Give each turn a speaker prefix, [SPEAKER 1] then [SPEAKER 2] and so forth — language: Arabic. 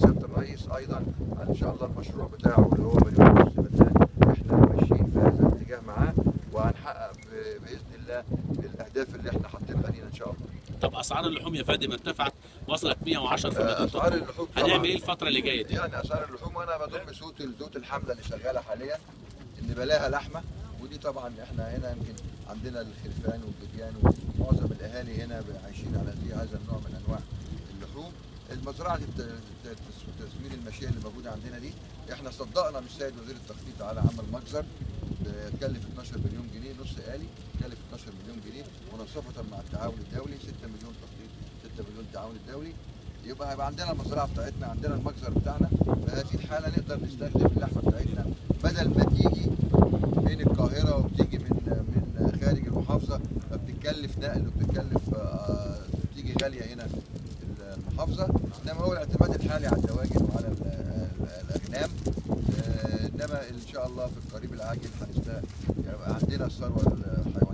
[SPEAKER 1] سياده الرئيس أيضا إن شاء الله المشروع بتاعه اللي هو مليون ونص فدان إحنا ماشيين في هذا الاتجاه معاه وهنحقق بإذن الله الأهداف اللي إحنا حاطينها لينا إن شاء الله.
[SPEAKER 2] طب أسعار اللحوم يا فندم ارتفعت وصلت 110 في مدينه أسعار.
[SPEAKER 1] اللحوم
[SPEAKER 2] هنعمل إيه الفترة اللي جاية دي؟
[SPEAKER 1] يعني أسعار اللحوم وأنا بضم صوت الزوت الحملة اللي شغالة حاليا اللي بلاها لحمة ودي طبعا إحنا هنا يمكن عندنا الخرفان والبديان هنا عايشين على دي هذا النوع من أنواع اللحوم. المزرعة تسمير الماشيه اللي موجودة عندنا دي إحنا صدقنا من السيد وزير التخطيط على عمل مجزر بيكلف 12 مليون جنيه نص آلي كلف 12 مليون جنيه مناصفة مع التعاون الدولي 6 مليون تخطيط 6 مليون تعاون الدولي. يبقى هيبقى عندنا المزرعة بتاعتنا عندنا المجزر بتاعنا في هذه الحالة نقدر نستخدم اللحمة بتاعتنا. بدل ما تيجي من القاهرة وبتيجي من من خارج المحافظة فبتتكلف نقل وبتتكلف آه، بتيجي غالية هنا المحافظة. إنما هو الاعتماد الحالي على الدواجن وعلى ال- ال- الإغنام. آه، إنما إن شاء الله في القريب العاجل هنست- يبقى عندنا الثروة الحيوانية.